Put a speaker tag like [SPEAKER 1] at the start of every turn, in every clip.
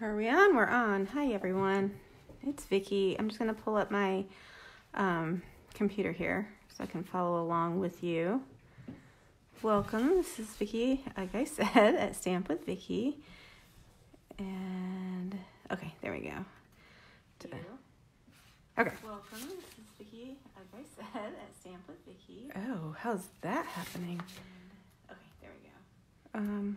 [SPEAKER 1] Are we on? We're on. Hi, everyone. It's Vicki. I'm just going to pull up my um, computer here so I can follow along with you. Welcome. This is Vicki, like I said, at Stamp with Vicki. And okay, there we go. Okay. Welcome. This is Vicki, like I said, at Stamp with Vicki. Oh, how's that happening? And, okay, there we go. Um.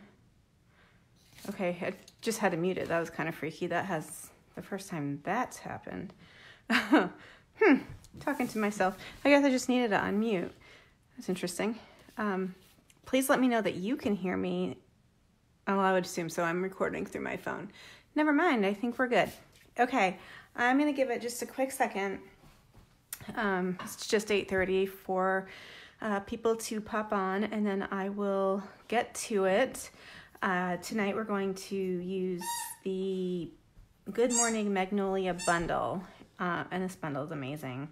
[SPEAKER 1] Okay, I just had to mute it. That was kind of freaky. That has the first time that's happened. hmm, talking to myself. I guess I just needed to unmute. That's interesting. Um, please let me know that you can hear me. Oh, I would assume so. I'm recording through my phone. Never mind. I think we're good. Okay, I'm gonna give it just a quick second. Um, it's just 8:30 for uh, people to pop on, and then I will get to it. Uh, tonight we're going to use the Good Morning Magnolia bundle, uh, and this bundle is amazing.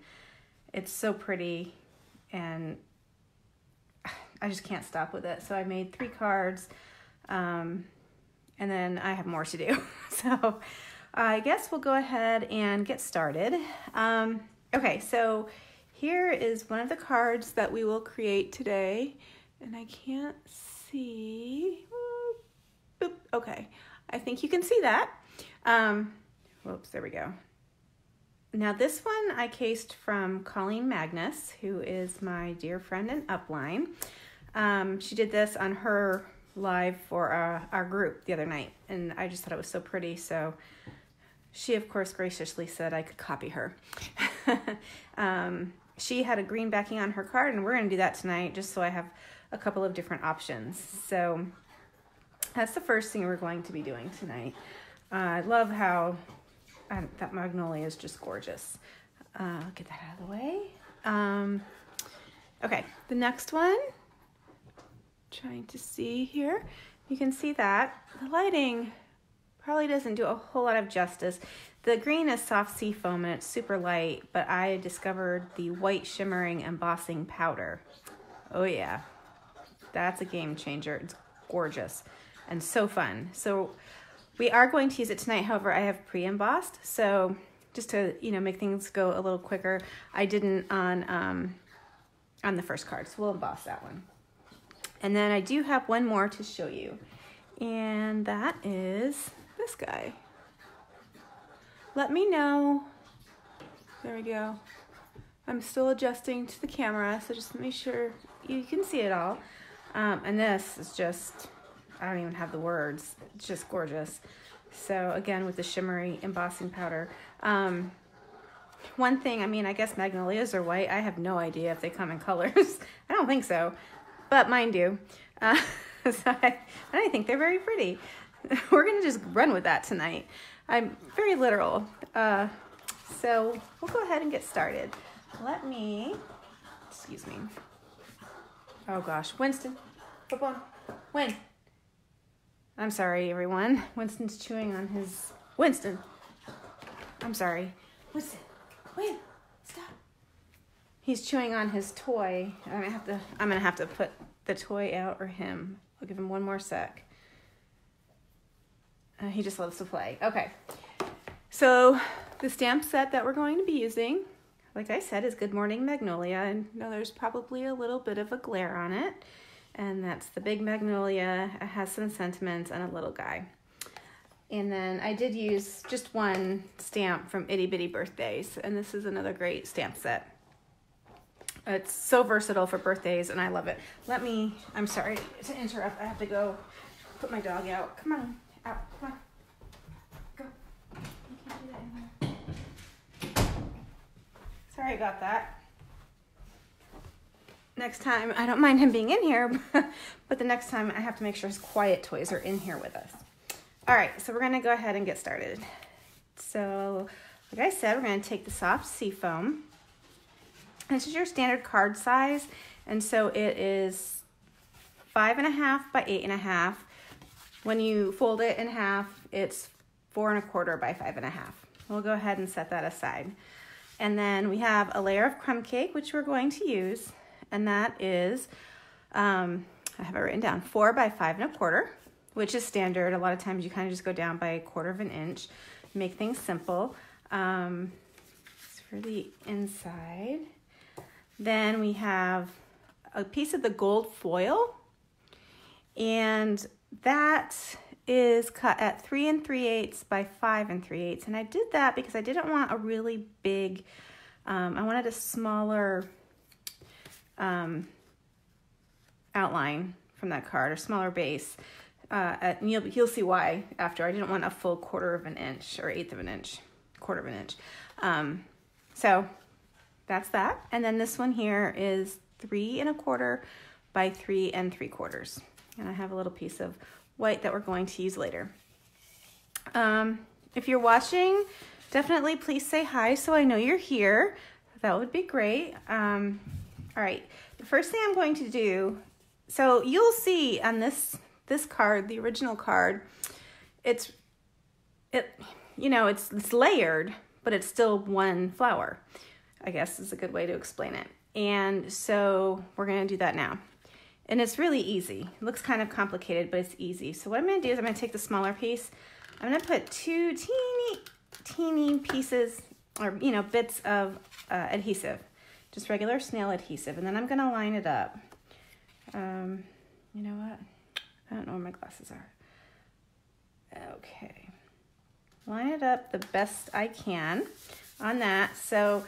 [SPEAKER 1] It's so pretty, and I just can't stop with it. So I made three cards, um, and then I have more to do. so I guess we'll go ahead and get started. Um, okay, so here is one of the cards that we will create today, and I can't see. Boop. Okay, I think you can see that. Um, whoops, there we go. Now this one I cased from Colleen Magnus, who is my dear friend in Upline. Um, she did this on her live for uh, our group the other night, and I just thought it was so pretty. So she, of course, graciously said I could copy her. um, she had a green backing on her card, and we're going to do that tonight just so I have a couple of different options. So that's the first thing we're going to be doing tonight. Uh, I love how uh, that magnolia is just gorgeous. Uh, get that out of the way. Um, okay, the next one, trying to see here. You can see that. The lighting probably doesn't do a whole lot of justice. The green is soft sea foam and it's super light, but I discovered the white shimmering embossing powder. Oh yeah, that's a game changer. It's gorgeous and so fun. So we are going to use it tonight. However, I have pre-embossed. So just to, you know, make things go a little quicker, I didn't on, um, on the first card. So we'll emboss that one. And then I do have one more to show you. And that is this guy. Let me know. There we go. I'm still adjusting to the camera, so just make sure you can see it all. Um, and this is just I don't even have the words. It's just gorgeous. So again, with the shimmery embossing powder. Um, one thing, I mean, I guess magnolias are white. I have no idea if they come in colors. I don't think so, but mine do. Uh, so I, I think they're very pretty. We're gonna just run with that tonight. I'm very literal. Uh, so we'll go ahead and get started. Let me, excuse me. Oh gosh, Winston, come on, Win. I'm sorry, everyone. Winston's chewing on his. Winston! I'm sorry. Winston, wait, stop. He's chewing on his toy. I'm gonna have to. I'm gonna have to put the toy out or him. I'll give him one more sec. Uh, he just loves to play. Okay. So the stamp set that we're going to be using, like I said, is Good Morning Magnolia. And know there's probably a little bit of a glare on it and that's the big magnolia. It has some sentiments and a little guy. And then I did use just one stamp from Itty Bitty Birthdays, and this is another great stamp set. It's so versatile for birthdays, and I love it. Let me, I'm sorry to interrupt. I have to go put my dog out. Come on, out, come on. Go. You can't do that anymore. Sorry about that next time, I don't mind him being in here, but the next time I have to make sure his quiet toys are in here with us. All right, so we're gonna go ahead and get started. So, like I said, we're gonna take the soft sea foam. This is your standard card size, and so it is five and a half by eight and a half. When you fold it in half, it's four and a quarter by five and a half. We'll go ahead and set that aside. And then we have a layer of crumb cake, which we're going to use and that is, um, I have it written down, four by five and a quarter which is standard. A lot of times you kind of just go down by a quarter of an inch, make things simple. Um, for the inside. Then we have a piece of the gold foil, and that is cut at three and three eighths by five and three eighths. And I did that because I didn't want a really big, um, I wanted a smaller um, outline from that card, or smaller base. Uh, at, and you'll, you'll see why after. I didn't want a full quarter of an inch or eighth of an inch, quarter of an inch. Um, so that's that. And then this one here is three and a quarter by three and three quarters. And I have a little piece of white that we're going to use later. Um, if you're watching, definitely please say hi so I know you're here. That would be great. Um, all right, the first thing I'm going to do, so you'll see on this this card, the original card, it's it you know it's it's layered, but it's still one flower. I guess is a good way to explain it. And so we're going to do that now. And it's really easy. It looks kind of complicated, but it's easy. So what I'm to do is I'm going to take the smaller piece. I'm going to put two teeny, teeny pieces or, you know, bits of uh, adhesive, just regular snail adhesive. And then I'm to line it up. Um, you know what? I don't know where my glasses are. Okay. Line it up the best I can on that. So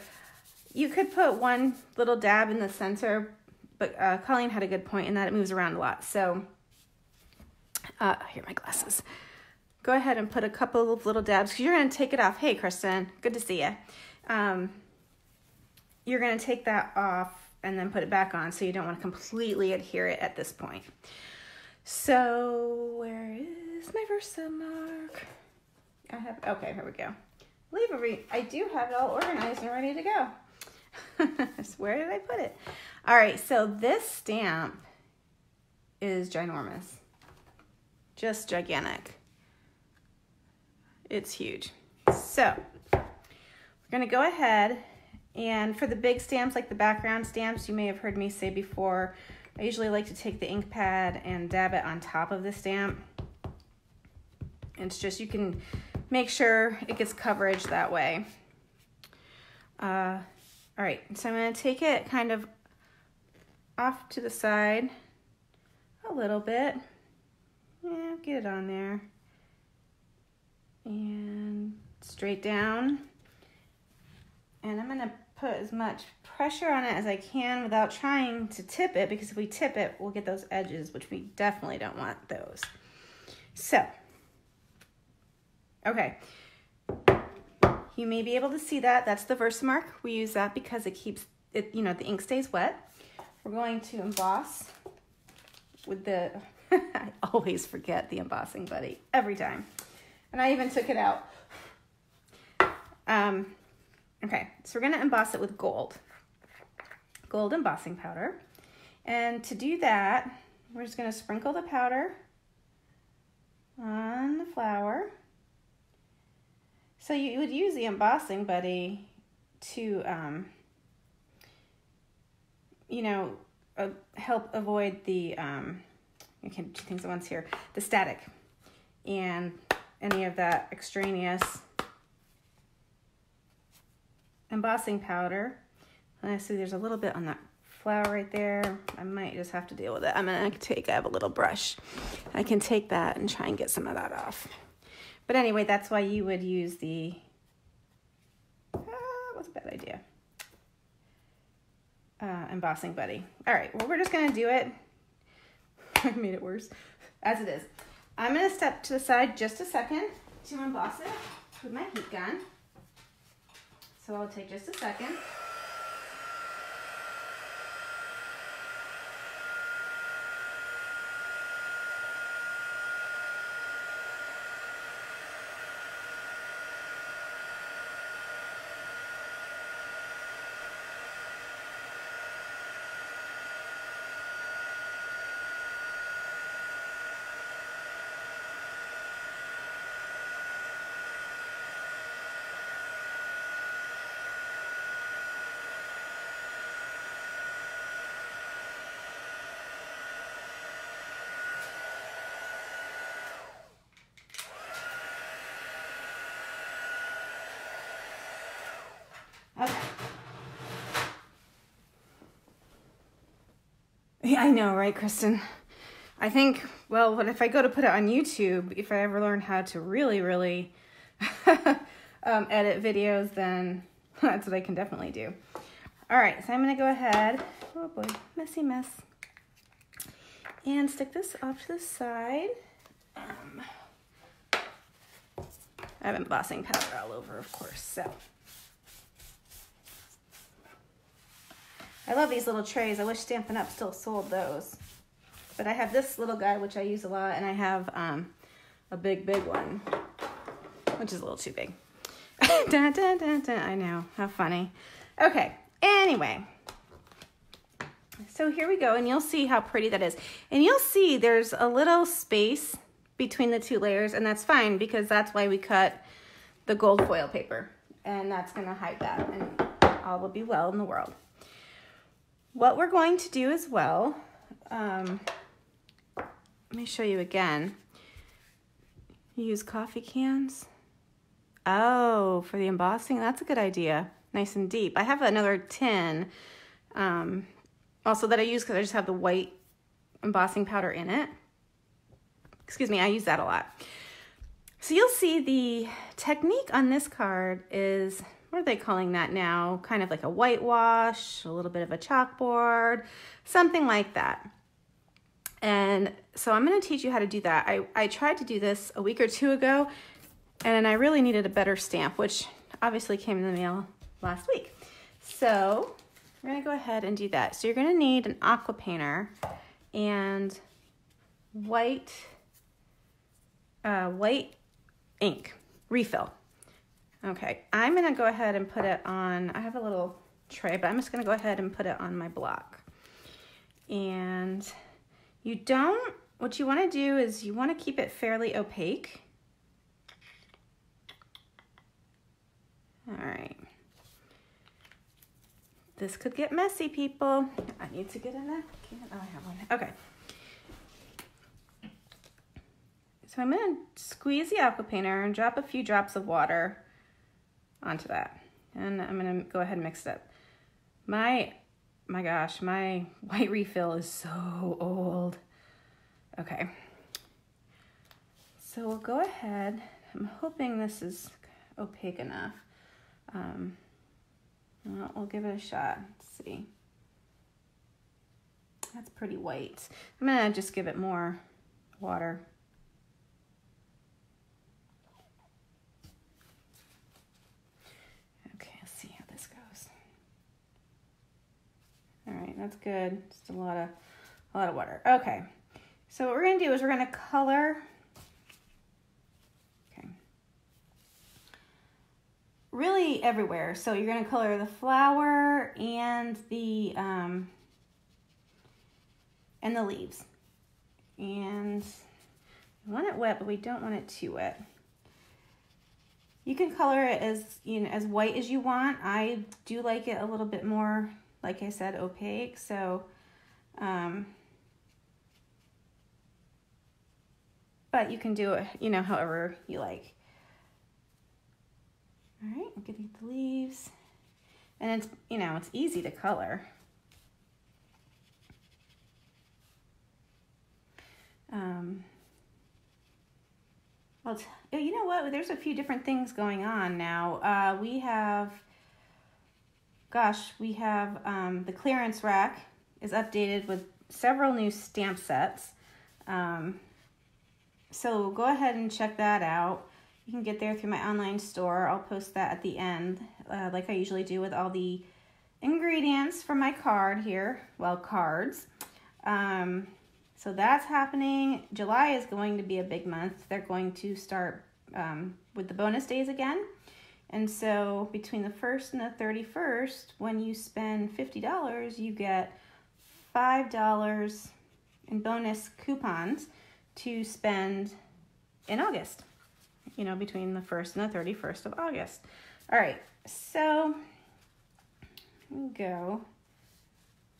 [SPEAKER 1] you could put one little dab in the center, but uh, Colleen had a good point in that it moves around a lot. So, uh, here are my glasses. Go ahead and put a couple of little dabs you're to take it off. Hey, Kristen, good to see you. Um, you're going to take that off and then put it back on so you don't want to completely adhere it at this point. So, where is my Versamark? I have, okay, here we go. Leave a I do have it all organized and ready to go. Where did I put it? All right, so this stamp is ginormous. Just gigantic. It's huge. So, we're to go ahead and for the big stamps, like the background stamps, you may have heard me say before, I usually like to take the ink pad and dab it on top of the stamp. It's just, you can make sure it gets coverage that way. Uh, all right, so I'm gonna take it kind of off to the side a little bit. Yeah, get it on there. And straight down. And I'm gonna put as much pressure on it as I can without trying to tip it because if we tip it, we'll get those edges, which we definitely don't want those. So, okay, you may be able to see that. That's the Versamark. We use that because it keeps it, you know, the ink stays wet. We're going to emboss with the, I always forget the embossing buddy every time. And I even took it out. Um, okay, so we're gonna emboss it with gold. Gold embossing powder. And to do that, we're just gonna sprinkle the powder on the flower. So you would use the embossing buddy to, um, you know, uh, help avoid the, um, I can two things at once here, the static and any of that extraneous embossing powder. And I see there's a little bit on that flower right there. I might just have to deal with it. I'm gonna take, I have a little brush. I can take that and try and get some of that off. But anyway, that's why you would use the, uh, what's a bad idea? Uh, embossing buddy. All right, well, we're just gonna do it. I made it worse, as it is. I'm gonna step to the side just a second to emboss it with my heat gun. So I'll take just a second. Yeah, I know, right, Kristen? I think, well, what if I go to put it on YouTube, if I ever learn how to really, really um, edit videos, then that's what I can definitely do. All right, so I'm gonna go ahead, oh boy, messy mess, and stick this off to the side. Um, I have embossing powder all over, of course, so. I love these little trays. I wish Stampin' Up! still sold those. But I have this little guy, which I use a lot, and I have um, a big, big one, which is a little too big. dun, dun, dun. I know, how funny. Okay, anyway. So here we go, and you'll see how pretty that is. And you'll see there's a little space between the two layers, and that's fine because that's why we cut the gold foil paper. And that's gonna hide that, and all will be well in the world. What we're going to do as well, um, let me show you again. Use coffee cans. Oh, for the embossing, that's a good idea. Nice and deep. I have another tin um, also that I use because I just have the white embossing powder in it. Excuse me, I use that a lot. So you'll see the technique on this card is, what are they calling that now? Kind of like a whitewash, a little bit of a chalkboard, something like that. And so I'm going to teach you how to do that. I, I tried to do this a week or two ago, and I really needed a better stamp, which obviously came in the mail last week. So we're going to go ahead and do that. So you're going to need an aqua painter and white, uh, white ink refill. Okay, I'm to go ahead and put it on, I have a little tray, but I'm just to go ahead and put it on my block. And you don't, what you wanna do is you wanna keep it fairly opaque. All right. This could get messy, people. I need to get a napkin. Oh, I have one. Okay. So I'm gonna squeeze the aqua painter and drop a few drops of water onto that. And I'm gonna go ahead and mix it up. My my gosh, my white refill is so old. Okay. So we'll go ahead. I'm hoping this is opaque enough. Um, well, we'll give it a shot. Let's see. That's pretty white. I'm gonna just give it more water. All right, that's good. Just a lot of, a lot of water. Okay, so what we're gonna do is we're gonna color. Okay. Really everywhere. So you're gonna color the flower and the um, and the leaves. And we want it wet, but we don't want it too wet. You can color it as you know as white as you want. I do like it a little bit more like I said, opaque. So, um, but you can do it, you know, however you like. All right, I'm getting the leaves. And it's, you know, it's easy to color. Um, well, you know what? There's a few different things going on now. Uh, we have gosh, we have um, the clearance rack is updated with several new stamp sets. Um, so go ahead and check that out. You can get there through my online store. I'll post that at the end, uh, like I usually do with all the ingredients for my card here. Well, cards. Um, so that's happening. July is going to be a big month. They're going to start um, with the bonus days again. And so between the 1st and the 31st, when you spend $50, you get $5 in bonus coupons to spend in August, you know, between the 1st and the 31st of August. All right, so go.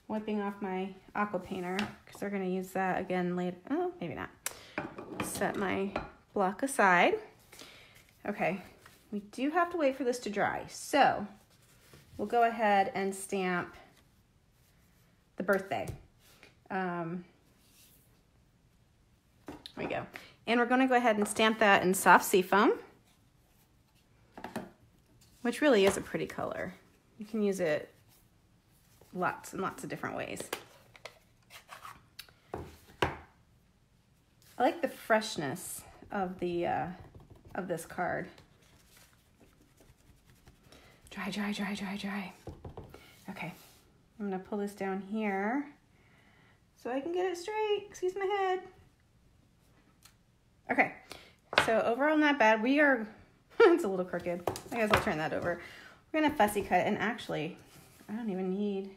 [SPEAKER 1] Wiping off my aqua painter because they're going to use that again later. Oh, maybe not. Set my block aside. Okay, we do have to wait for this to dry. So we'll go ahead and stamp the birthday. Um, there we go. And we're going to go ahead and stamp that in soft seafoam, which really is a pretty color. You can use it lots and lots of different ways. I like the freshness of the uh, of this card. Dry, dry, dry, dry, dry. Okay, I'm gonna pull this down here so I can get it straight. Excuse my head. Okay, so overall not bad. We are, it's a little crooked. I guess I'll turn that over. We're gonna fussy cut and actually, I don't even need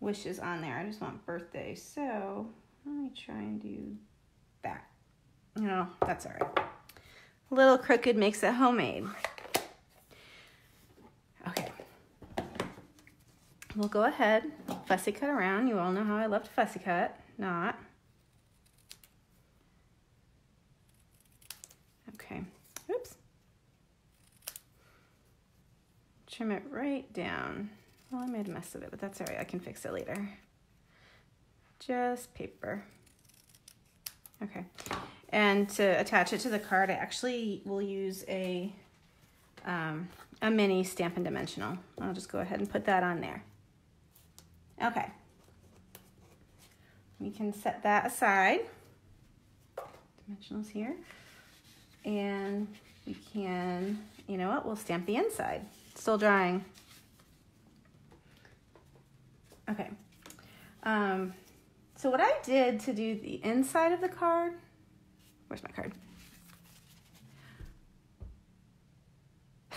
[SPEAKER 1] wishes on there. I just want birthday. So let me try and do that. No, that's all right. A little crooked makes it homemade. Okay. We'll go ahead, fussy cut around. You all know how I love to fussy cut, not. Okay, oops. Trim it right down. Well, I made a mess of it, but that's all right. I can fix it later. Just paper. Okay. And to attach it to the card, I actually will use a, um, a mini Stampin' Dimensional. I'll just go ahead and put that on there. Okay. We can set that aside. Dimensionals here. And we can, you know what, we'll stamp the inside. Still drying. Okay. Um, so what I did to do the inside of the card, where's my card?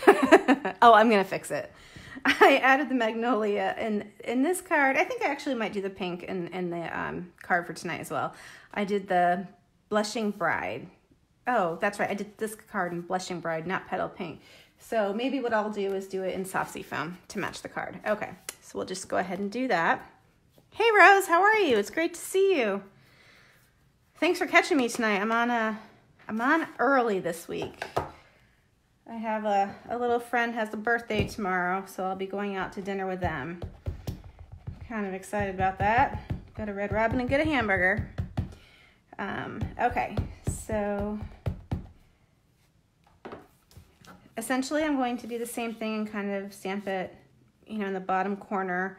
[SPEAKER 1] oh, I'm gonna fix it. I added the magnolia and in this card, I think I actually might do the pink in, in the um, card for tonight as well. I did the blushing bride. Oh, that's right. I did this card in blushing bride, not petal pink. So maybe what I'll do is do it in soft seafoam to match the card. Okay, so we'll just go ahead and do that. Hey Rose, how are you? It's great to see you. Thanks for catching me tonight. I'm on a, I'm on early this week. I have a, a little friend has a birthday tomorrow, so I'll be going out to dinner with them. Kind of excited about that. Got a red robin and get a hamburger. Um, okay, so essentially I'm going to do the same thing and kind of stamp it, you know, in the bottom corner.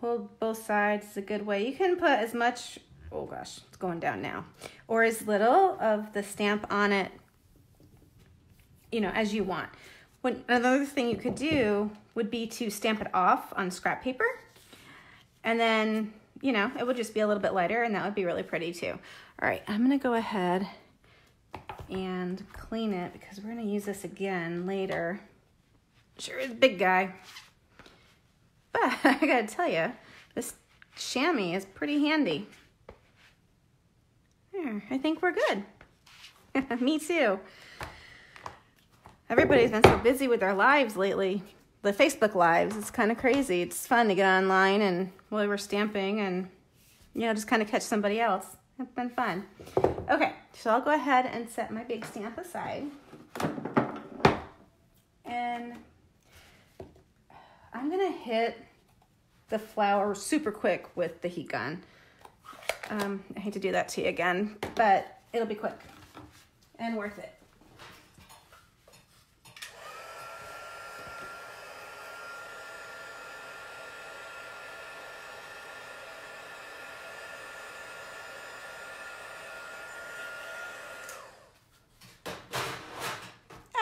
[SPEAKER 1] Hold both sides is a good way. You can put as much, oh gosh, it's going down now, or as little of the stamp on it you know, as you want. When, another thing you could do would be to stamp it off on scrap paper. And then, you know, it would just be a little bit lighter and that would be really pretty too. All right, I'm gonna go ahead and clean it because we're gonna use this again later. Sure is big guy. But I gotta tell you, this chamois is pretty handy. There, I think we're good. Me too. Everybody's been so busy with their lives lately. The Facebook lives, it's kind of crazy. It's fun to get online and while we were stamping and, you know, just kind of catch somebody else. It's been fun. Okay, so I'll go ahead and set my big stamp aside. And I'm gonna hit the flower super quick with the heat gun. Um, I hate to do that to you again, but it'll be quick and worth it.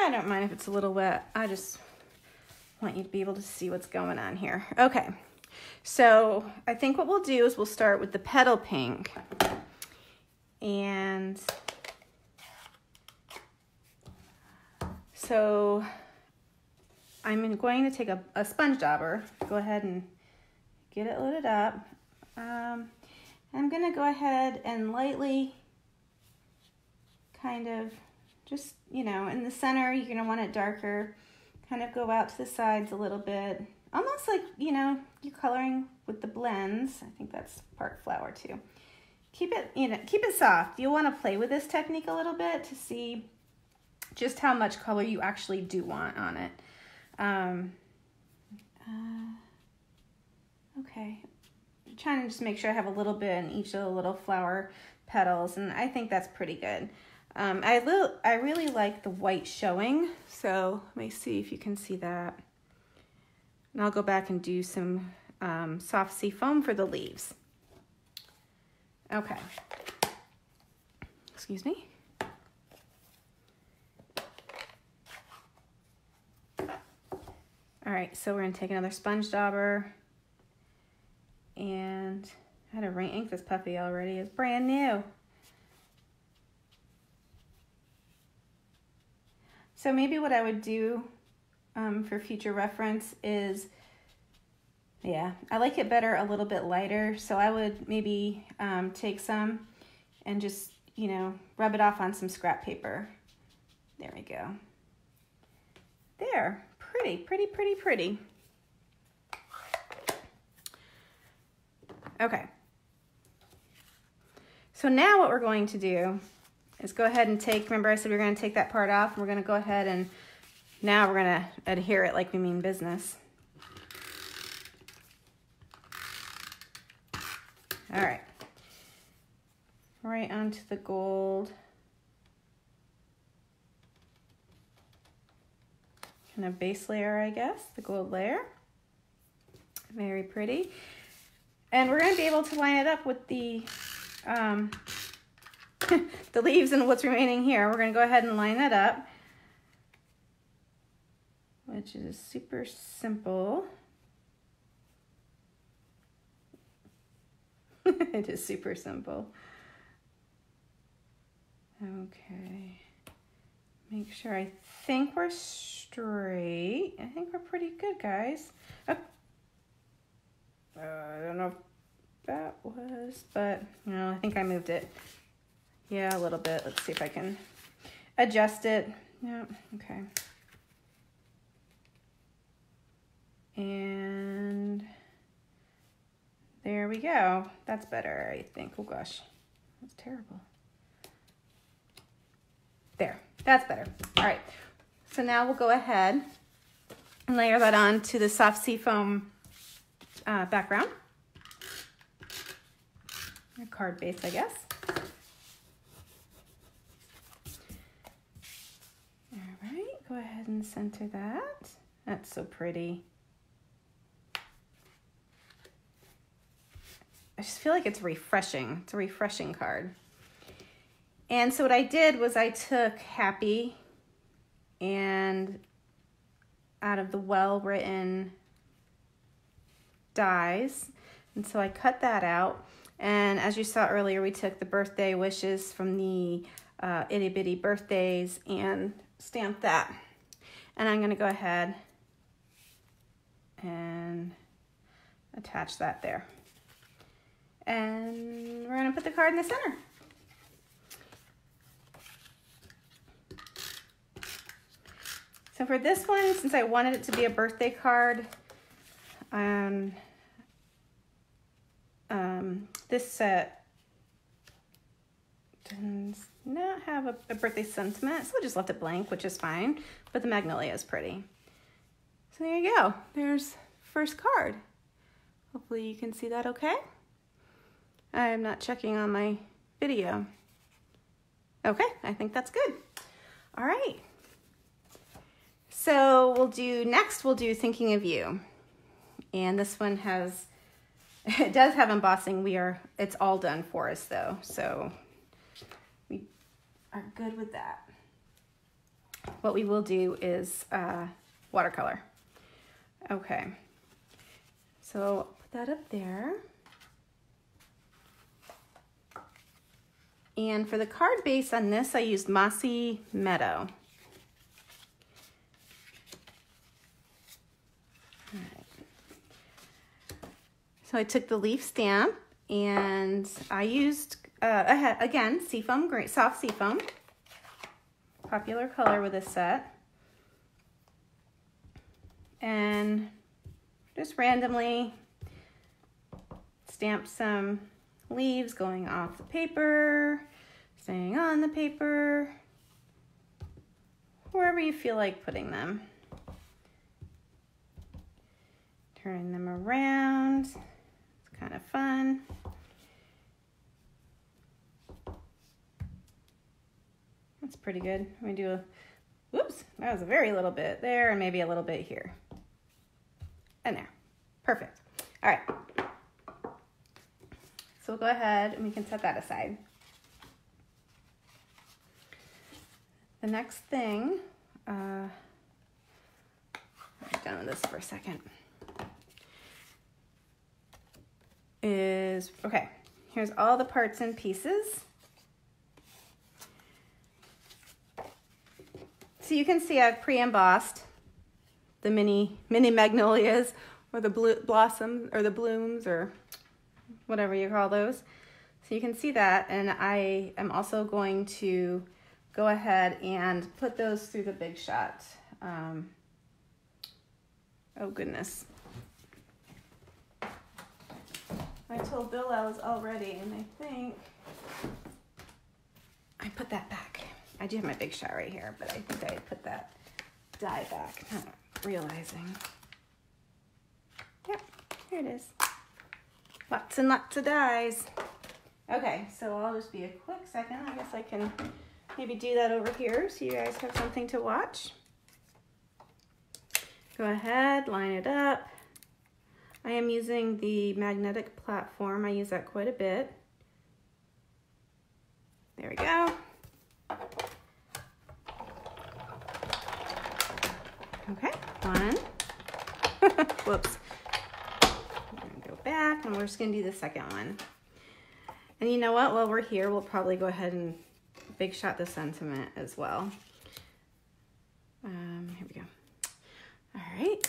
[SPEAKER 1] I don't mind if it's a little wet. I just want you to be able to see what's going on here. Okay, so I think what we'll do is we'll start with the petal pink. And so I'm going to take a, a sponge dauber, go ahead and get it loaded up. Um, I'm gonna go ahead and lightly kind of just, you know, in the center, you're going to want it darker. Kind of go out to the sides a little bit. Almost like, you know, you're coloring with the blends. I think that's part flower too. Keep it, you know, keep it soft. You'll want to play with this technique a little bit to see just how much color you actually do want on it. Um, uh, okay, trying to just make sure I have a little bit in each of the little flower petals, and I think that's pretty good. Um, I, li I really like the white showing, so let me see if you can see that. And I'll go back and do some um, soft sea foam for the leaves. Okay. Excuse me. All right, so we're gonna take another sponge dauber and I had to re-ink this puppy already. It's brand new. So maybe what I would do um, for future reference is, yeah, I like it better a little bit lighter. So I would maybe um, take some and just, you know, rub it off on some scrap paper. There we go. There, pretty, pretty, pretty, pretty. Okay. So now what we're going to do is go ahead and take, remember I said we are going to take that part off, and we're going to go ahead and now we're going to adhere it like we mean business. All right. Right onto the gold. Kind of base layer, I guess, the gold layer. Very pretty. And we're going to be able to line it up with the um, the leaves and what's remaining here. We're going to go ahead and line that up, which is super simple. it is super simple. Okay. Make sure I think we're straight. I think we're pretty good, guys. Oh. Uh, I don't know if that was, but you know, I think I moved it. Yeah, a little bit. Let's see if I can adjust it. Yeah, okay. And there we go. That's better, I think. Oh gosh, that's terrible. There, that's better. All right, so now we'll go ahead and layer that on to the soft sea foam uh, background. A card base, I guess. All right, go ahead and center that. That's so pretty. I just feel like it's refreshing. It's a refreshing card. And so what I did was I took Happy and out of the well-written dies. And so I cut that out. And as you saw earlier, we took the birthday wishes from the uh, itty bitty birthdays and stamped that. And I'm gonna go ahead and attach that there. And we're gonna put the card in the center. So for this one, since I wanted it to be a birthday card, um, um, this set not have a, a, birthday sentiment, so I just left it blank, which is fine, but the magnolia is pretty. So there you go. There's first card. Hopefully you can see that okay. I'm not checking on my video. Okay, I think that's good. All right. So we'll do, next we'll do Thinking of You. And this one has, it does have embossing. We are, it's all done for us though. So are good with that. What we will do is uh, watercolor. Okay. So put that up there. And for the card base on this, I used Mossy Meadow. So I took the leaf stamp and I used, uh, again, seafoam, great soft seafoam, popular color with this set. And just randomly stamp some leaves going off the paper, staying on the paper, wherever you feel like putting them. Turning them around it's kind of fun. That's pretty good. Let me do a, whoops, that was a very little bit there and maybe a little bit here. And there, perfect. All right. So we'll go ahead and we can set that aside. The next thing, uh, I'm done with this for a second, is, okay, here's all the parts and pieces. So you can see I've pre-embossed the mini mini magnolias or the blue blossoms or the blooms or whatever you call those. So you can see that and I am also going to go ahead and put those through the Big Shot. Um, oh goodness. I told Bill I was all ready and I think I put that back. I do have my Big Shot right here, but I think I put that die back, not realizing. Yep, here it is. Lots and lots of dies. Okay, so I'll just be a quick second. I guess I can maybe do that over here so you guys have something to watch. Go ahead, line it up. I am using the magnetic platform. I use that quite a bit. There we go. Okay, one. Whoops. Go back and we're just gonna do the second one. And you know what, while we're here, we'll probably go ahead and big shot the sentiment as well. Um, here we go. All right.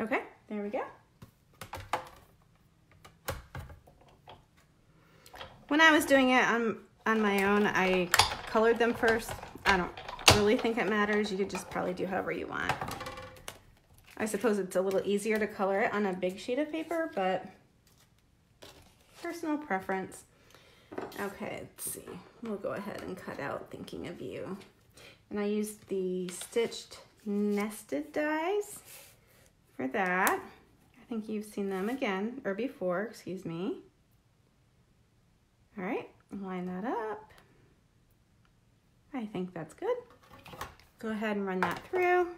[SPEAKER 1] Okay, there we go. When I was doing it on, on my own, I colored them first. I don't really think it matters. You could just probably do however you want. I suppose it's a little easier to color it on a big sheet of paper, but personal preference. Okay, let's see. We'll go ahead and cut out Thinking of You. And I used the stitched nested dies for that. I think you've seen them again, or before, excuse me. All right, line that up. I think that's good. Go ahead and run that through.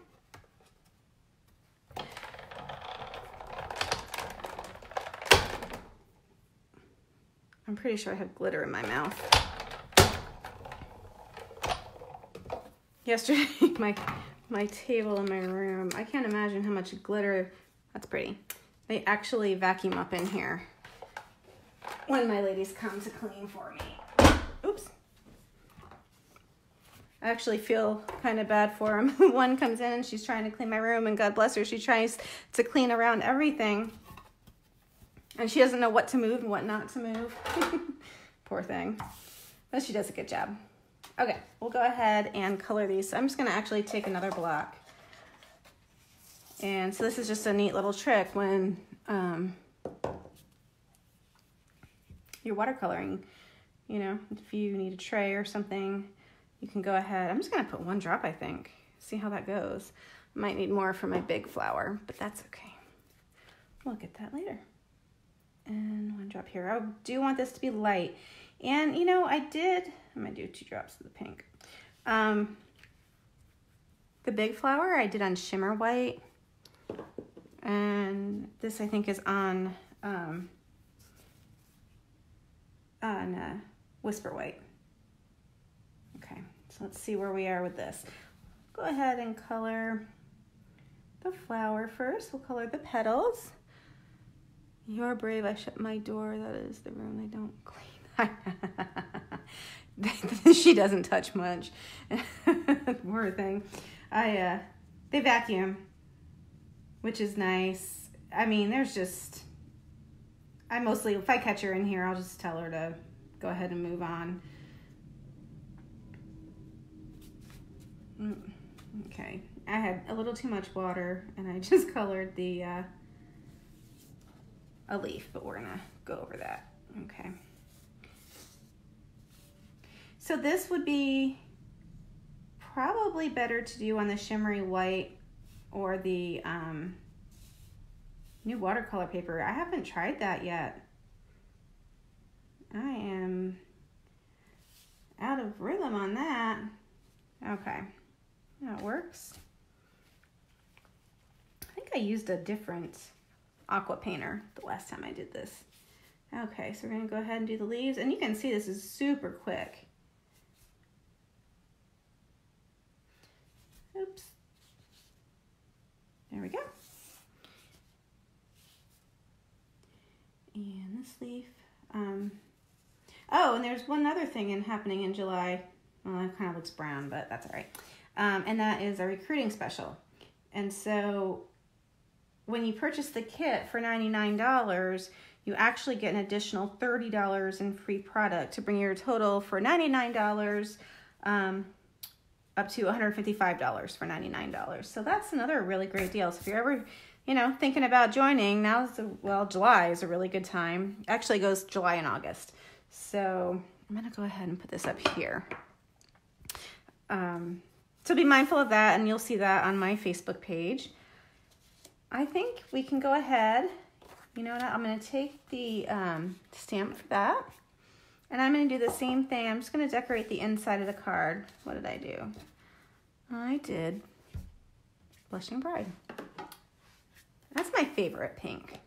[SPEAKER 1] I'm pretty sure I have glitter in my mouth. Yesterday, my my table in my room, I can't imagine how much glitter, that's pretty. They actually vacuum up in here when my ladies come to clean for me. Oops. I actually feel kind of bad for them. One comes in and she's trying to clean my room and God bless her, she tries to clean around everything. And she doesn't know what to move and what not to move. Poor thing. But she does a good job. Okay, we'll go ahead and color these. So I'm just gonna actually take another block. And so this is just a neat little trick when um, you're watercoloring. You know, if you need a tray or something, you can go ahead. I'm just gonna put one drop, I think. See how that goes. Might need more for my big flower, but that's okay. We'll get that later and one drop here. I do want this to be light. And, you know, I did, I'm going to do two drops of the pink. Um, the big flower I did on Shimmer White. And this, I think, is on, um, on uh, Whisper White. Okay, so let's see where we are with this. Go ahead and color the flower first. We'll color the petals. You're brave. I shut my door. That is the room they don't clean. she doesn't touch much. Poor thing. I uh, they vacuum, which is nice. I mean, there's just. I mostly, if I catch her in here, I'll just tell her to go ahead and move on. Mm, okay, I had a little too much water, and I just colored the. Uh, a leaf, but we're gonna go over that. Okay. So this would be probably better to do on the shimmery white or the um, new watercolor paper. I haven't tried that yet. I am out of rhythm on that. Okay, that works. I think I used a different aqua painter the last time I did this. Okay, so we're gonna go ahead and do the leaves, and you can see this is super quick. Oops. There we go. And this leaf. Um, oh, and there's one other thing in happening in July. Well, it kind of looks brown, but that's all right. Um, and that is a recruiting special. And so when you purchase the kit for $99, you actually get an additional $30 in free product to bring your total for $99 um, up to $155 for $99. So that's another really great deal. So if you're ever, you know, thinking about joining, now is well, July is a really good time. Actually goes July and August. So I'm gonna go ahead and put this up here. Um, so be mindful of that and you'll see that on my Facebook page. I think we can go ahead. You know what, I'm gonna take the um, stamp for that. And I'm to do the same thing. I'm just to decorate the inside of the card. What did I do? I did Blushing Bride. That's my favorite pink.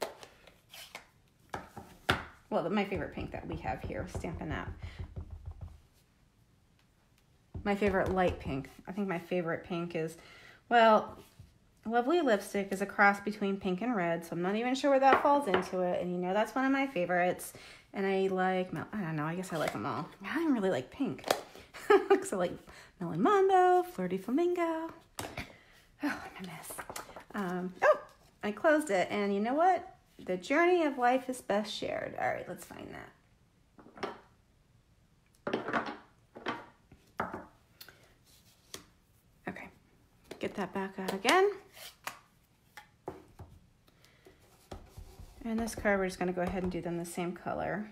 [SPEAKER 1] Well, my favorite pink that we have here, Stampin' Up. My favorite light pink. I think my favorite pink is, well, Lovely Lipstick is a cross between pink and red, so I'm not even sure where that falls into it. And you know that's one of my favorites. And I like, Mel. I don't know, I guess I like them all. I don't really like pink. so like Melon Mambo, Flirty Flamingo. Oh, I'm a mess. Um, oh, I closed it. And you know what? The journey of life is best shared. All right, let's find that. Okay, get that back out again. And this card, we're just gonna go ahead and do them the same color.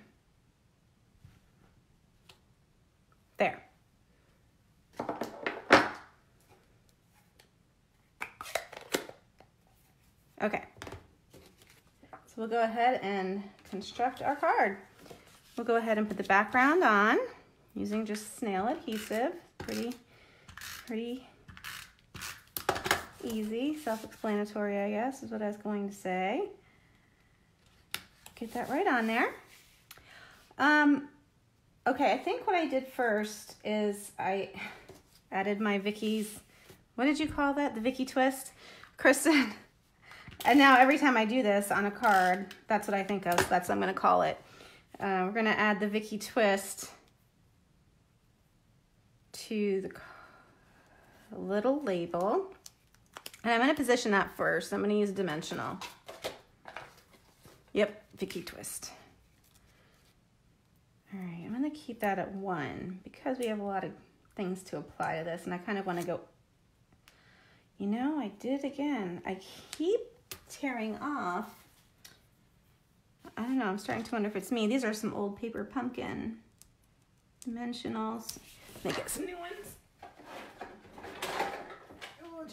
[SPEAKER 1] There. Okay. So we'll go ahead and construct our card. We'll go ahead and put the background on using just snail adhesive. Pretty, pretty easy, self-explanatory, I guess, is what I was going to say. Get that right on there. Um, okay, I think what I did first is I added my Vicky's, what did you call that? The Vicky twist? Kristen. And now every time I do this on a card, that's what I think of. That's what I'm going to call it. Uh, we're going to add the Vicky twist to the little label. And I'm going to position that first. I'm going to use dimensional. Yep, Vicky twist. All right, I'm gonna keep that at one because we have a lot of things to apply to this and I kind of wanna go, you know, I did again. I keep tearing off. I don't know, I'm starting to wonder if it's me. These are some old paper pumpkin dimensionals. Let me get some new ones. Oh,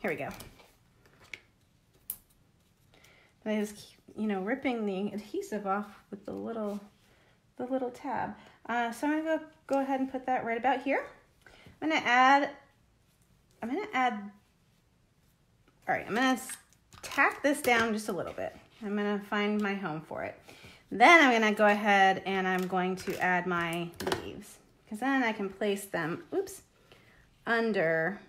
[SPEAKER 1] Here we go. I was, you know, ripping the adhesive off with the little, the little tab. Uh, so I'm gonna go, go ahead and put that right about here. I'm gonna add, I'm gonna add, all right, I'm gonna tack this down just a little bit. I'm gonna find my home for it. Then I'm gonna go ahead and I'm going to add my leaves because then I can place them, oops, under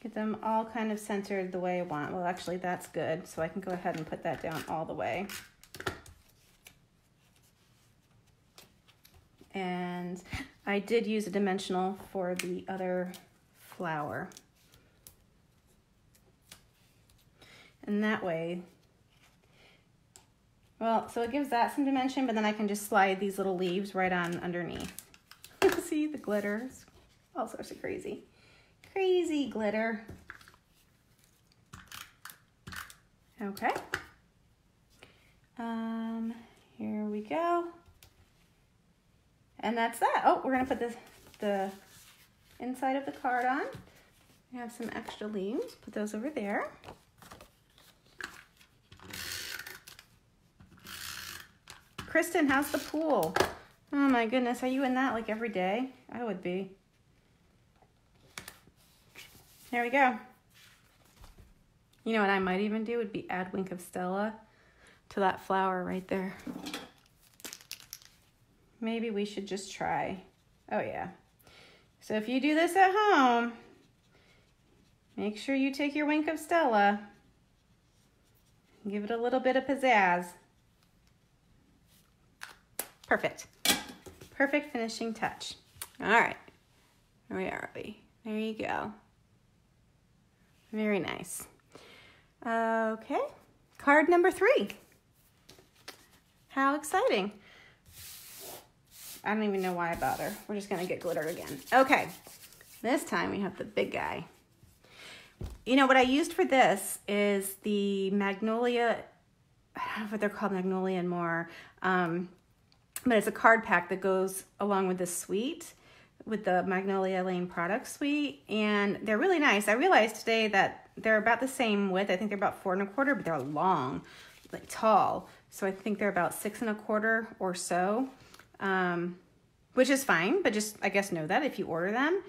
[SPEAKER 1] Get them all kind of centered the way I want. Well, actually, that's good. So I can go ahead and put that down all the way. And I did use a dimensional for the other flower. And that way, well, so it gives that some dimension, but then I can just slide these little leaves right on underneath. See the glitters? All sorts of crazy crazy glitter. Okay. Um, here we go. And that's that. Oh, we're gonna put this the inside of the card on. We have some extra leaves. Put those over there. Kristen, how's the pool? Oh my goodness, are you in that like every day? I would be. There we go. You know what I might even do would be add Wink of Stella to that flower right there. Maybe we should just try. Oh yeah. So if you do this at home, make sure you take your Wink of Stella. Give it a little bit of pizzazz. Perfect. Perfect finishing touch. All right. Where are we? There you go. Very nice. Okay. Card number three. How exciting. I don't even know why I bother. We're just going to get glitter again. Okay. This time we have the big guy. You know, what I used for this is the Magnolia, I don't know what they're called, Magnolia and more. Um, but it's a card pack that goes along with this suite with the Magnolia Lane product suite and they're really nice. I realized today that they're about the same width. I think they're about four and a quarter, but they're long, like tall. So I think they're about six and a quarter or so, um, which is fine, but just I guess know that if you order them.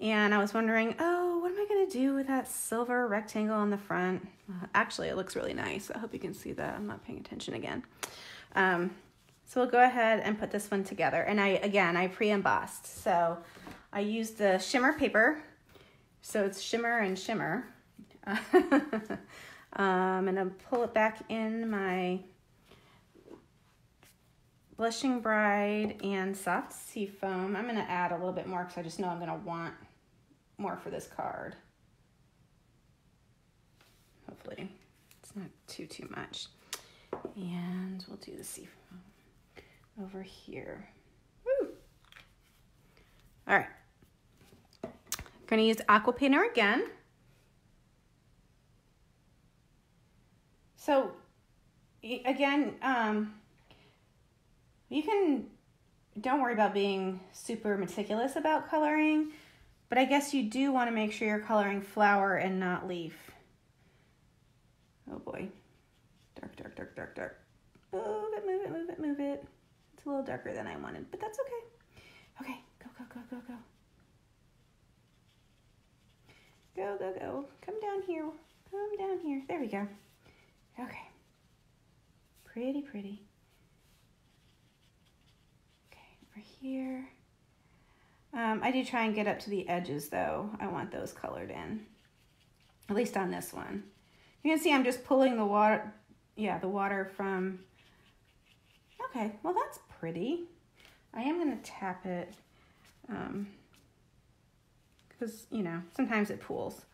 [SPEAKER 1] And I was wondering, oh, what am I gonna do with that silver rectangle on the front? Uh, actually, it looks really nice. I hope you can see that. I'm not paying attention again. Um, so we'll go ahead and put this one together. And I, again, I pre-embossed. So I used the shimmer paper. So it's shimmer and shimmer. um, and then pull it back in my Blushing Bride and Soft Sea Foam. I'm going to add a little bit more because I just know I'm going to want more for this card. Hopefully it's not too, too much. And we'll do the sea foam over here. Woo. All right. Going to use aqua painter again. So again, um, you can, don't worry about being super meticulous about coloring, but I guess you do want to make sure you're coloring flower and not leaf. Oh boy. Dark, dark, dark, dark, dark. Move it, move it, move it, move it It's a little darker than I wanted, but that's okay. Okay, go, go, go, go, go. Go, go, go. Come down here. Come down here. There we go. Okay. Pretty, pretty. Okay, over here. Um, I do try and get up to the edges though. I want those colored in. At least on this one. You can see I'm just pulling the water, yeah, the water from, okay, well that's pretty. I am to tap it um, because, you know, sometimes it pools.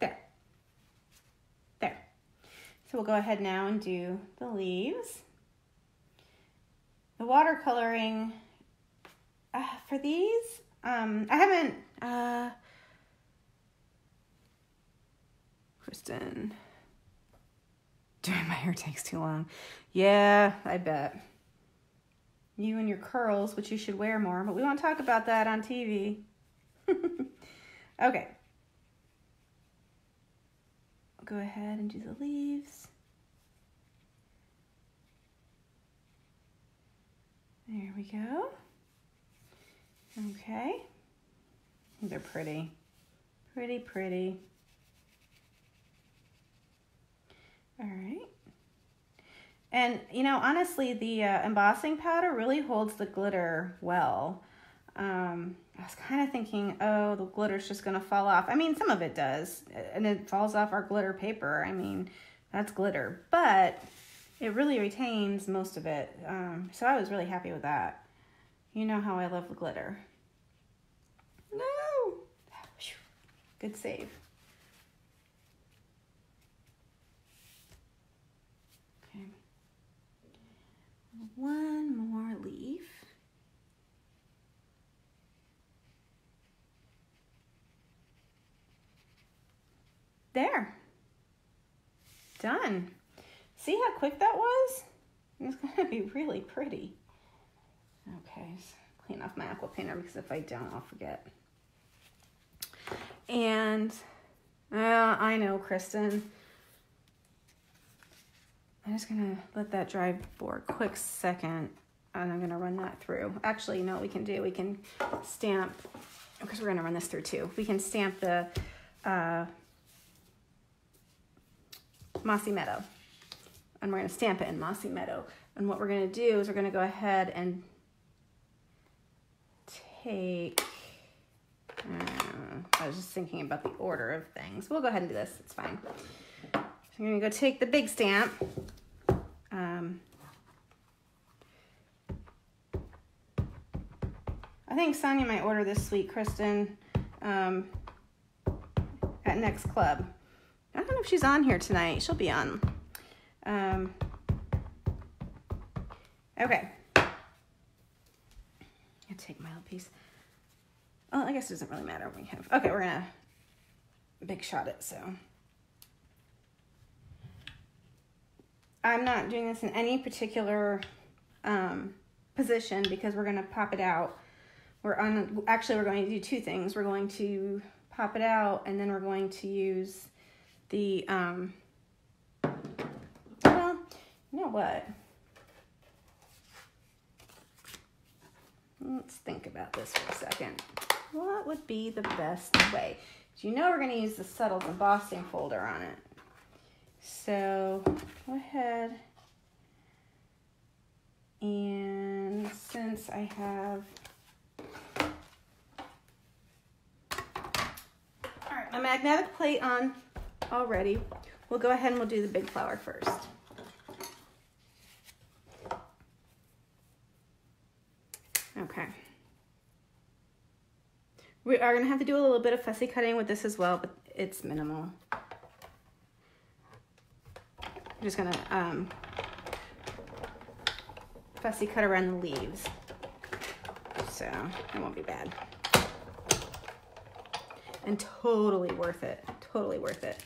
[SPEAKER 1] There. There. So we'll go ahead now and do the leaves. The watercoloring uh, for these, um, I haven't, uh, Kristen, doing my hair takes too long. Yeah, I bet. You and your curls, which you should wear more, but we won't talk about that on TV. okay. Go ahead and do the leaves. There we go. Okay. They're pretty. Pretty, pretty. All right. And, you know, honestly, the uh, embossing powder really holds the glitter well. Um, I was kind of thinking, oh, the glitter's just going to fall off. I mean, some of it does, and it falls off our glitter paper. I mean, that's glitter, but it really retains most of it. Um, so I was really happy with that. You know how I love the glitter. No! Good save. Okay. one more leaf. There. Done. See how quick that was? It's gonna be really pretty. Okay, clean off my aqua painter because if I don't, I'll forget. And uh, I know, Kristen. I'm just gonna let that dry for a quick second and I'm gonna run that through. Actually, you know what we can do? We can stamp, because we're gonna run this through too. We can stamp the uh, Mossy Meadow. And we're gonna stamp it in Mossy Meadow. And what we're gonna do is we're gonna go ahead and take, uh, I was just thinking about the order of things. We'll go ahead and do this, it's fine. So I'm gonna go take the big stamp. Um, I think Sonia might order this week, Kristen, um, at Next Club. I don't know if she's on here tonight. She'll be on. Um, okay. I take my little piece. Oh, I guess it doesn't really matter. We have. Okay, we're gonna big shot it. So I'm not doing this in any particular um, position because we're gonna pop it out we're on actually we're going to do two things we're going to pop it out and then we're going to use the um well you know what let's think about this for a second what would be the best way do you know we're going to use the subtle embossing folder on it so go ahead and since I have a magnetic plate on already. We'll go ahead and we'll do the big flower first. Okay. We are to have to do a little bit of fussy cutting with this as well, but it's minimal. I'm just to um, fussy cut around the leaves. So it won't be bad and totally worth it. Totally worth it.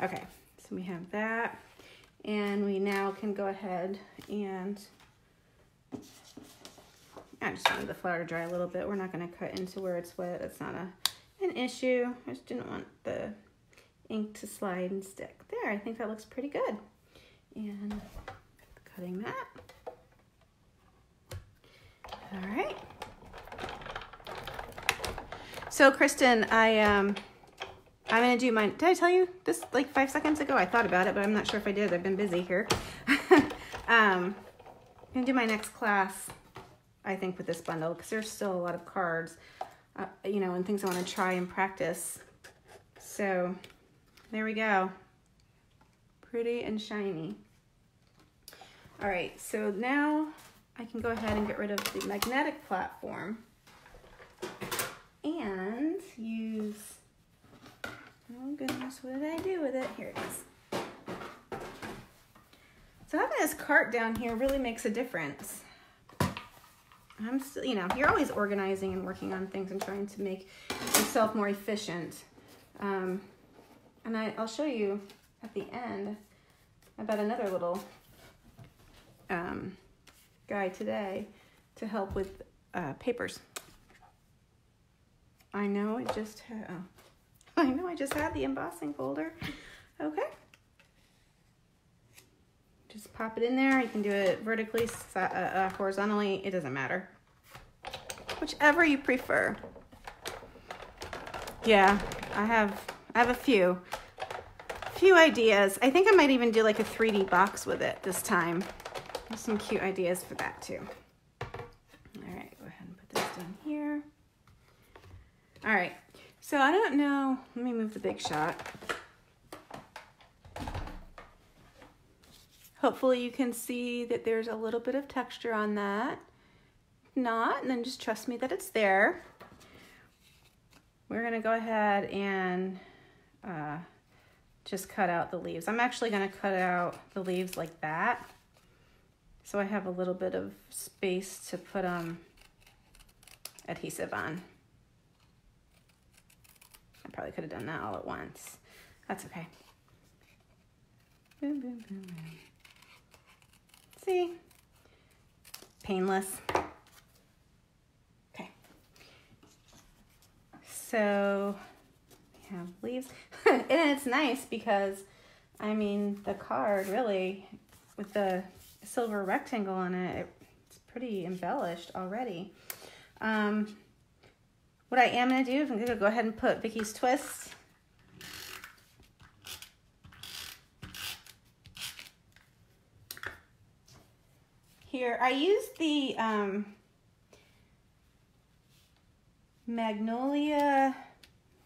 [SPEAKER 1] Okay, so we have that. And we now can go ahead and I just wanted the flower to dry a little bit. We're not going to cut into where it's wet. It's not a an issue. I just didn't want the ink to slide and stick. There, I think that looks pretty good. And cutting that. All right. So Kristen, I um, I'm gonna do my. Did I tell you this like five seconds ago? I thought about it, but I'm not sure if I did. I've been busy here. um, I'm gonna do my next class. I think with this bundle because there's still a lot of cards, uh, you know, and things I want to try and practice. So there we go. Pretty and shiny. All right, so now I can go ahead and get rid of the magnetic platform and use, oh goodness, what did I do with it? Here it is. So having this cart down here really makes a difference. I'm still, you know, you're always organizing and working on things and trying to make yourself more efficient. Um, and I, I'll show you at the end about another little um, guy today to help with uh, papers. I know I just had, oh, I know I just had the embossing folder. Okay. Just pop it in there. You can do it vertically, uh, uh, horizontally. It doesn't matter. Whichever you prefer. Yeah, I have, I have a few, few ideas. I think I might even do like a 3D box with it this time. There's some cute ideas for that too. All right, go ahead and put this down here. All right, so I don't know, let me move the big shot. Hopefully you can see that there's a little bit of texture on that. Not, and then just trust me that it's there. We're gonna go ahead and uh, just cut out the leaves. I'm actually gonna cut out the leaves like that. So I have a little bit of space to put um, adhesive on. I probably could have done that all at once. That's okay. Boom, boom, boom. See? Painless. Okay. So we have leaves. and it's nice because, I mean, the card really, with the silver rectangle on it, it's pretty embellished already. Um, what I am going to do I'm going to go ahead and put Vicky's Twist here. I used the um, Magnolia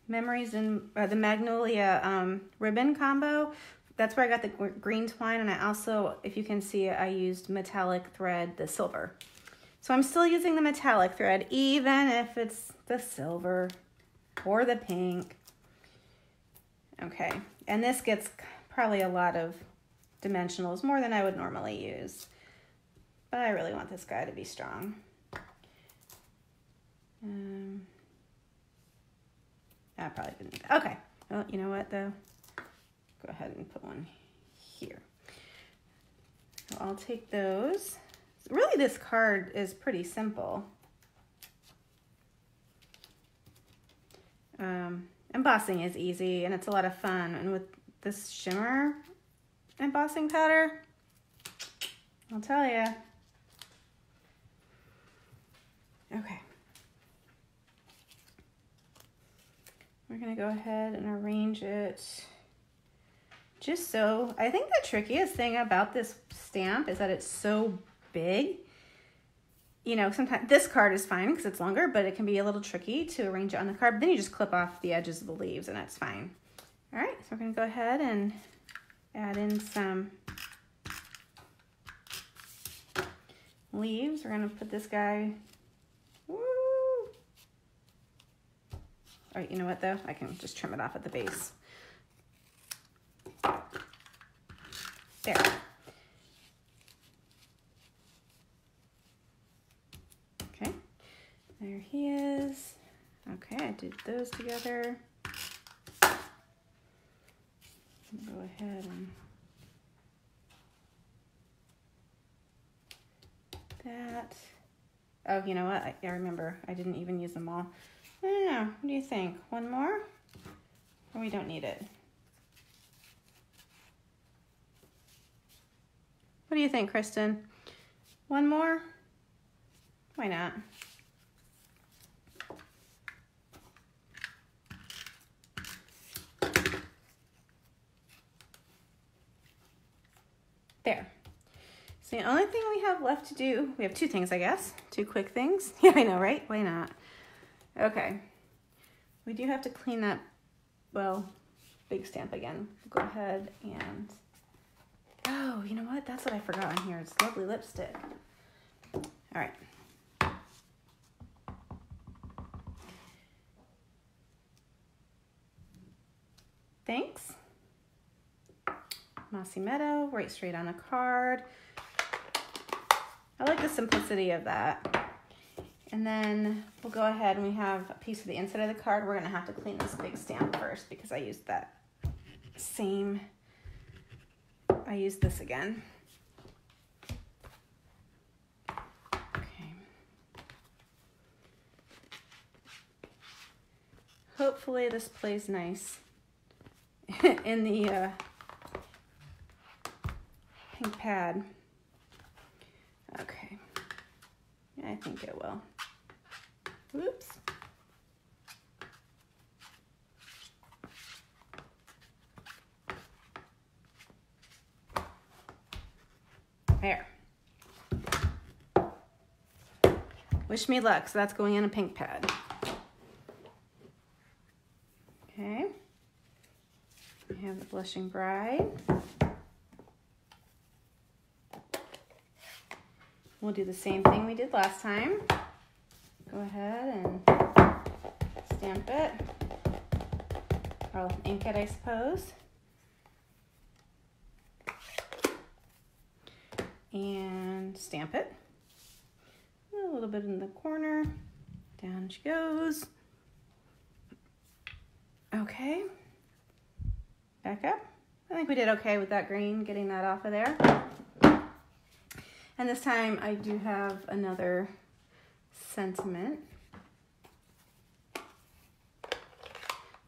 [SPEAKER 1] Memories and uh, the Magnolia um, ribbon combo. That's where I got the green twine and I also, if you can see I used metallic thread, the silver. So I'm still using the metallic thread, even if it's the silver or the pink. Okay, and this gets probably a lot of dimensionals, more than I would normally use. But I really want this guy to be strong. Um, I probably didn't. Okay. Well, you know what though? Go ahead and put one here. So I'll take those. Really, this card is pretty simple. Um, embossing is easy and it's a lot of fun. And with this shimmer embossing powder, I'll tell you, Okay. We're going to go ahead and arrange it just so. I think the trickiest thing about this stamp is that it's so big. You know, sometimes this card is fine because it's longer, but it can be a little tricky to arrange it on the card. But then you just clip off the edges of the leaves and that's fine. All right, so we're to go ahead and add in some leaves. We're going to put this guy All right, you know what though? I can just trim it off at the base. There. Okay, there he is. Okay, I did those together. Go ahead and that. Oh, you know what? I, I remember I didn't even use them all. I don't know. What do you think? One more? Or we don't need it? What do you think, Kristen? One more? Why not? There. So the only thing we have left to do, we have two things, I guess. Two quick things. Yeah, I know, right? Why not? Okay. We do have to clean that, well, big stamp again. Go ahead and, oh, you know what? That's what I forgot on here. It's lovely lipstick. All right. Thanks. Mossy Meadow, right straight on a card. I like the simplicity of that. And then we'll go ahead and we have a piece of the inside of the card. We're gonna have to clean this big stamp first because I used that same, I used this again. Okay. Hopefully this plays nice in the uh, pink pad. Okay, I think it will. Whoops. There. Wish me luck. So that's going in a pink pad. Okay. We have the Blushing Bride. We'll do the same thing we did last time go ahead and stamp it, or ink it, I suppose. And stamp it. A little bit in the corner. Down she goes. Okay. Back up. I think we did okay with that green, getting that off of there. And this time I do have another sentiment.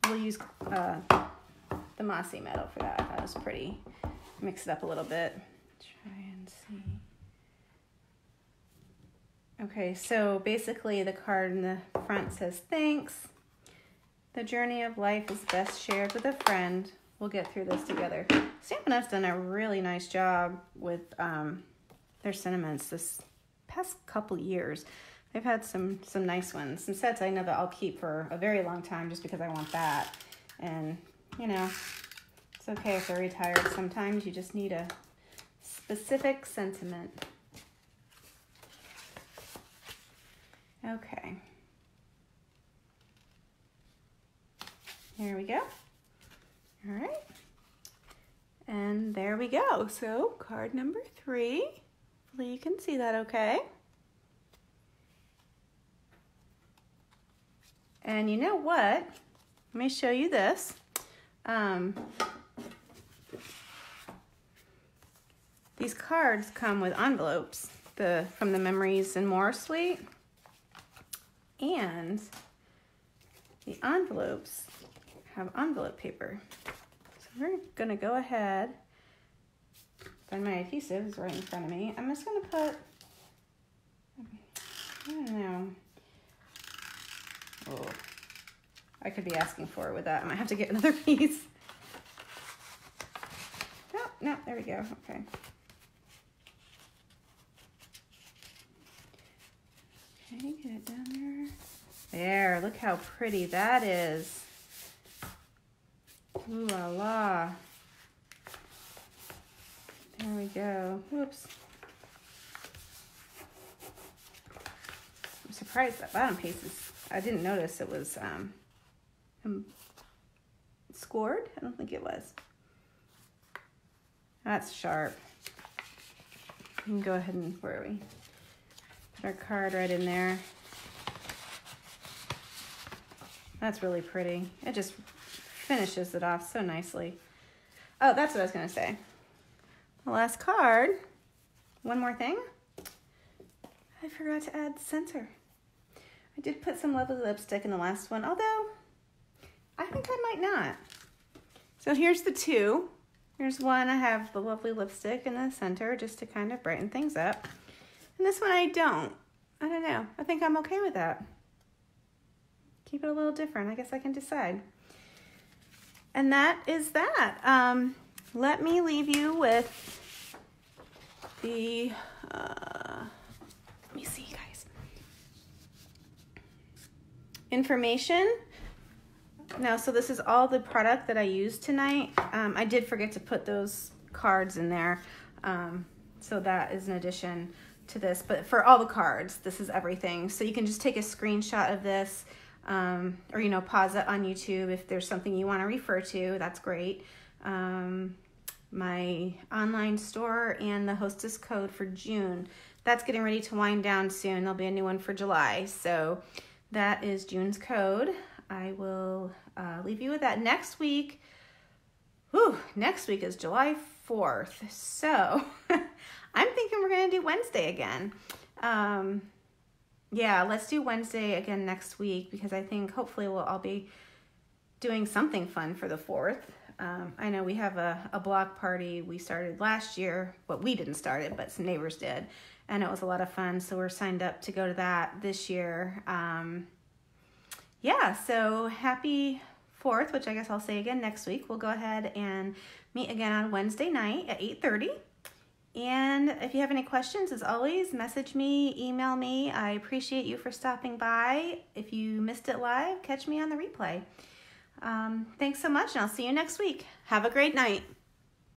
[SPEAKER 1] We'll use uh, the Mossy Meadow for that. That was pretty. Mix it up a little bit. Try and see. Okay, so basically the card in the front says, thanks. The journey of life is best shared with a friend. We'll get through this together. Stampin' Up's done a really nice job with um, their sentiments this past couple years. They've had some some nice ones. Some sets I know that I'll keep for a very long time just because I want that. And, you know, it's okay if they're retired. Sometimes you just need a specific sentiment. Okay. There we go. All right. And there we go. So card number three. Hopefully you can see that okay. And you know what? Let me show you this. Um, these cards come with envelopes the from the Memories and More suite. And the envelopes have envelope paper. So we're gonna go ahead, find my adhesives right in front of me. I'm just gonna put, I don't know. Oh, I could be asking for it with that. I might have to get another piece. No, no, there we go, okay. Okay, get it down there. There, look how pretty that is. Ooh la la. There we go. Whoops. I'm surprised that bottom piece is, I didn't notice it was um, scored. I don't think it was. That's sharp. We can go ahead and, where are we? Put our card right in there. That's really pretty. It just finishes it off so nicely. Oh, that's what I was going to say. Last card. One more thing. I forgot to add the center. I did put some lovely lipstick in the last one, although I think I might not. So here's the two. Here's one, I have the lovely lipstick in the center just to kind of brighten things up. And this one I don't. I don't know. I think I'm okay with that. Keep it a little different. I guess I can decide. And that is that. Um, let me leave you with the, uh, let me see, guys. Information now, so this is all the product that I used tonight. Um, I did forget to put those cards in there. Um, so that is an addition to this. But for all the cards, this is everything. So you can just take a screenshot of this um, or, you know, pause it on YouTube if there's something you want to refer to. That's great. Um, my online store and the hostess code for June. That's getting ready to wind down soon. There'll be a new one for July. So that is June's code. I will uh, leave you with that next week. Whew, next week is July 4th. So I'm thinking we're going to do Wednesday again. Um, yeah, let's do Wednesday again next week because I think hopefully we'll all be doing something fun for the 4th. Um, I know we have a, a block party we started last year, but we didn't start it, but some neighbors did. And it was a lot of fun. So we're signed up to go to that this year. Um, yeah, so happy 4th, which I guess I'll say again next week. We'll go ahead and meet again on Wednesday night at 8.30. And if you have any questions, as always, message me, email me. I appreciate you for stopping by. If you missed it live, catch me on the replay. Um, thanks so much, and I'll see you next week. Have a great night.